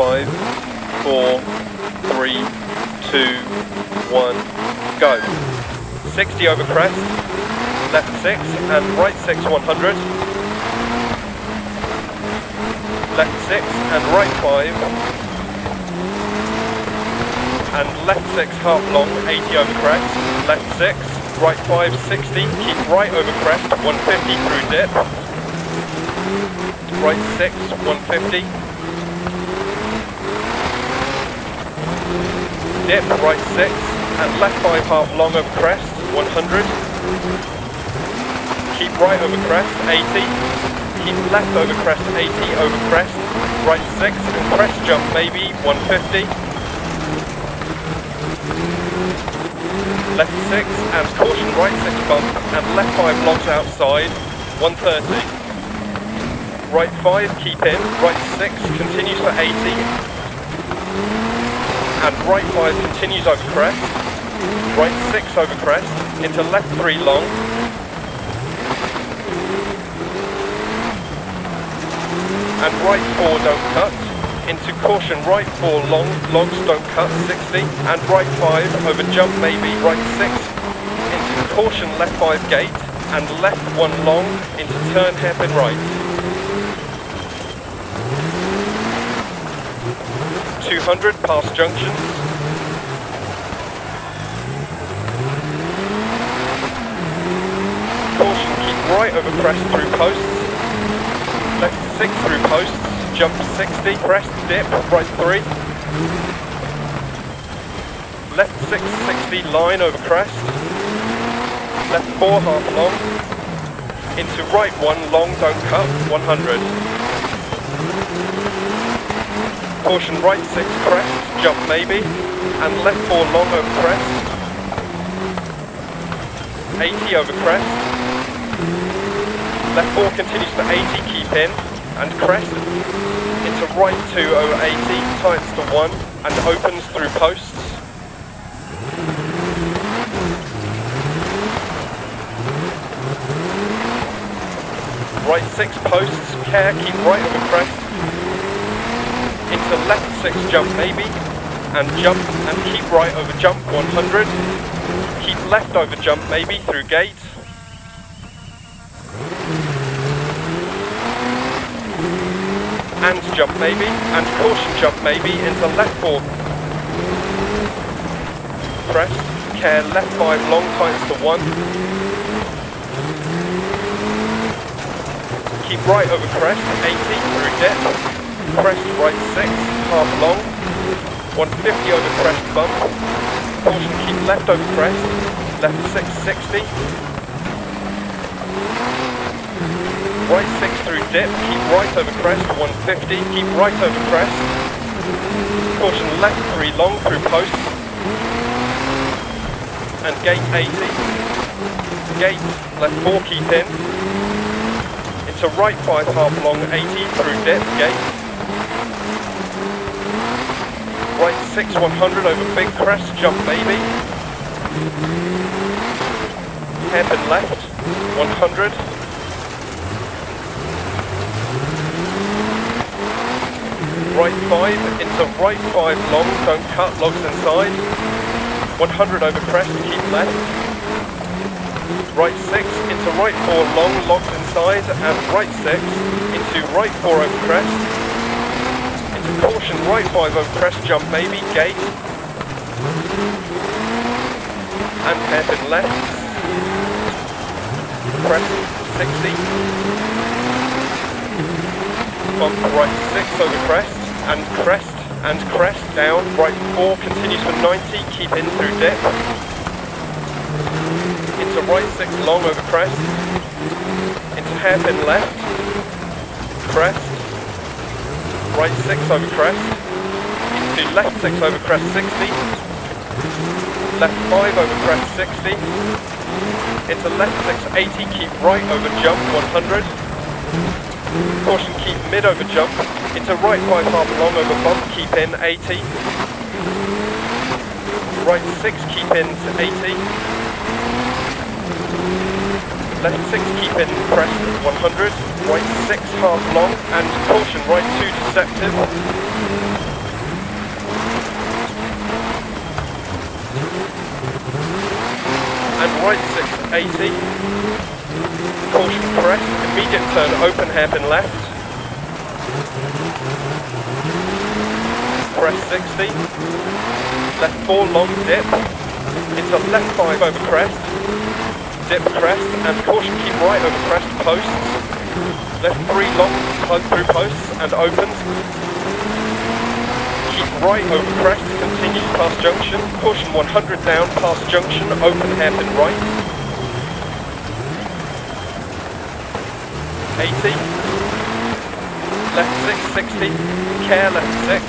five, four, three, two, one, go. 60 over crest, left six and right six 100. Left six and right five. And left six half long, 80 over crest, left six, right five 60, keep right over crest, 150 through dip. Right six, 150. Dip, right six, and left five half long over crest, 100. Keep right over crest, 80. Keep left over crest, 80 over crest. Right six and crest jump maybe, 150. Left six and caution right six bump and left five logs outside, 130. Right five, keep in. Right six continues for 80. And right five continues over crest. Right six over crest. Into left three long. And right four don't cut. Into caution right four long. Logs don't cut, 60. And right five over jump maybe. Right six. Into caution left five gate. And left one long. Into turn hairpin right. 200 past junction. Caution, keep right over crest through posts. Left 6 through posts. Jump 60, crest, dip, right 3. Left 6, 60, line over crest. Left 4, half long. Into right 1, long, don't cut, 100. Caution right 6 crest, jump maybe, and left 4 long over crest. 80 over crest. Left 4 continues for 80, keep in, and crest into right 2 over 80, tightens to 1, and opens through posts. Right 6 posts, care, keep right over crest, into left 6 jump maybe, and jump and keep right over jump 100, keep left over jump maybe through gate, and jump maybe, and caution jump maybe into left 4, crest, care left 5 long tightens to 1, keep right over crest, 80 through dip, crest right 6, half long, 150 over crest bump, caution keep left over crest, left 660, right 6 through dip, keep right over crest, 150, keep right over crest, caution left 3 long through post, and gate 80, gate left 4 keep in, into right 5 half long 80 through dip, gate, 6 100 over big crest, jump maybe. Hairpin left, 100. Right 5 into right 5 long, don't cut, logs inside. 100 over crest, keep left. Right 6 into right 4 long, logs inside, and right 6 into right 4 over crest. Caution, right 5 over crest, jump maybe, gate. And hairpin left. Crest, 60. Bump right 6 over crest, and crest, and crest down. Right 4 continues for 90, keep in through dip. Into right 6 long over crest. Into hairpin left. Crest. Right 6 over crest. Into left 6 over crest 60. Left 5 over crest 60. Into left 6 80, keep right over jump 100. Caution keep mid over jump. Into right 5 half long over bump, keep in 80. Right 6 keep in to 80 left 6 keep in. Crest 100, right 6 half long. And caution right 2 deceptive. And right 6 80, caution crest, immediate turn open hairpin left. Crest 60, left 4 long dip, into left 5 over crest. Dip crest, and caution keep right over crest posts. Left 3 long through posts and opens Keep right over crest, continues past junction, caution 100 down past junction, open hairpin right. 80. Left 660, Care left 6.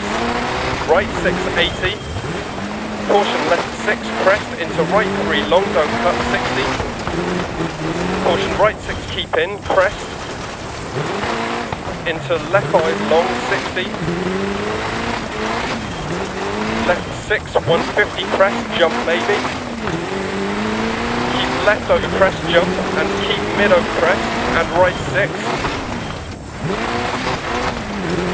Right 6, 80. Caution left 6, crest into right 3, long don't cut 60. Caution right 6, keep in, crest. Into left 5, long 60 left 6, 150 crest, jump maybe. Keep left over crest, jump, and keep mid over crest, and right 6.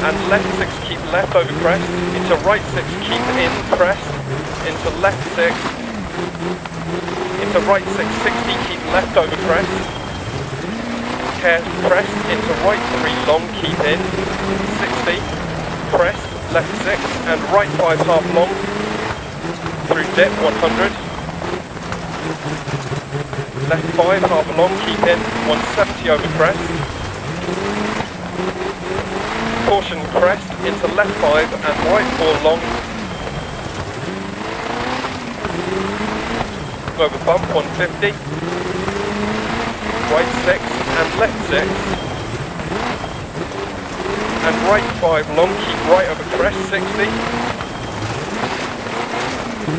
And left 6, keep left over crest, into right 6, keep in crest, into left 6, into right 6, 60, keep left over crest, care crest, into right 3, long, keep in, 60, crest, left 6 and right 5 half long. Through dip 100 left 5 half long keep in. 170 over crest. Caution crest into left 5 and right 4 long over bump 150 right 6 and left 6 and right 5 long, keep right over crest 60.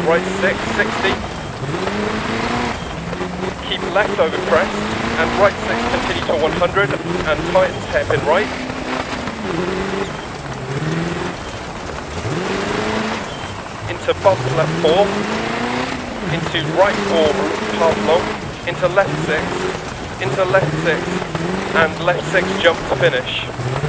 Right 6, 60. Keep left over crest and right 6 continue to 100 and tightens hairpin right. Into bump left 4. Into right 4 half long. Into left 6. Into left 6 and left 6 jump to finish.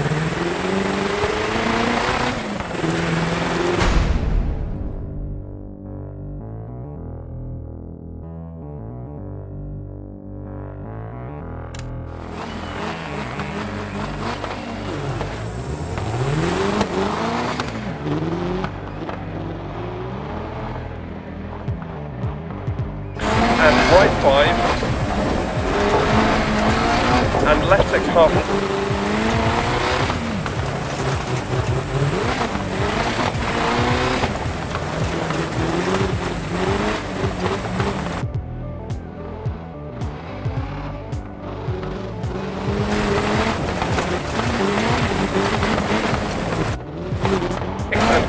and left 6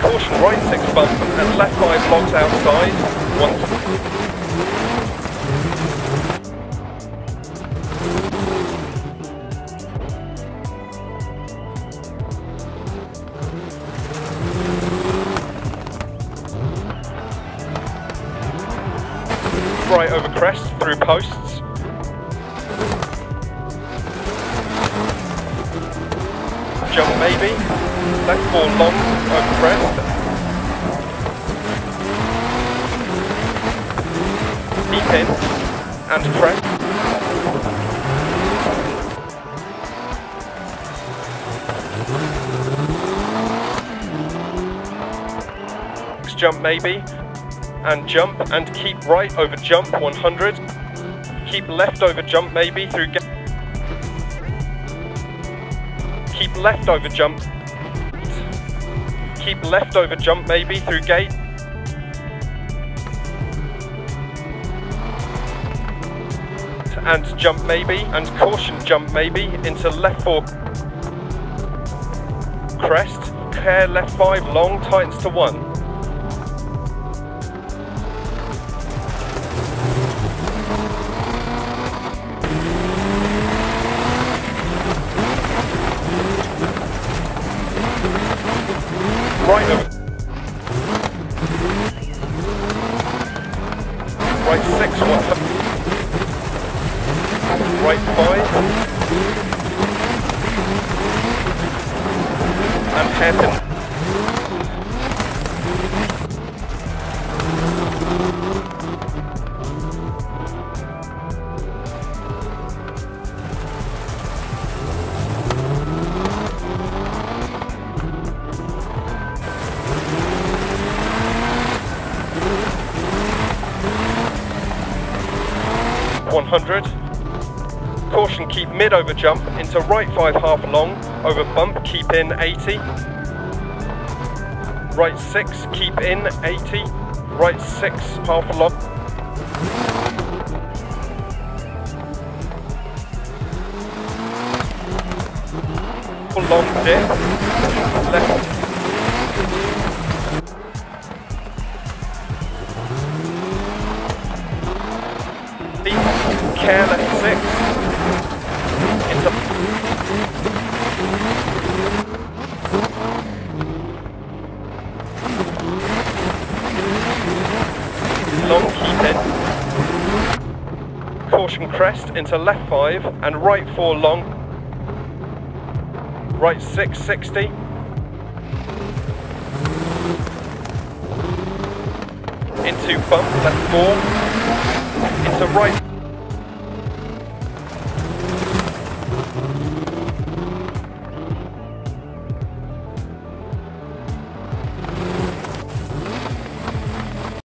Caution right six bump and left five blocks outside. One. Jump maybe, That's more long over crest. Deep in and crest. jump maybe and jump, and keep right over jump 100, keep left over jump maybe through keep left over jump, keep left over jump maybe through gate, and jump maybe, and caution jump maybe into left 4 crest, care left 5 long tightens to 1. Right up. Right six, one. Right five. And hairpin. 100. Caution, keep mid over jump, into right 5 half long, over bump, keep in 80. Right 6, keep in 80. Right 6 half long. Long dip, left care left six. Into long keep in. Caution crest into left five and right four long. Right six sixty. Into bump left four. Into right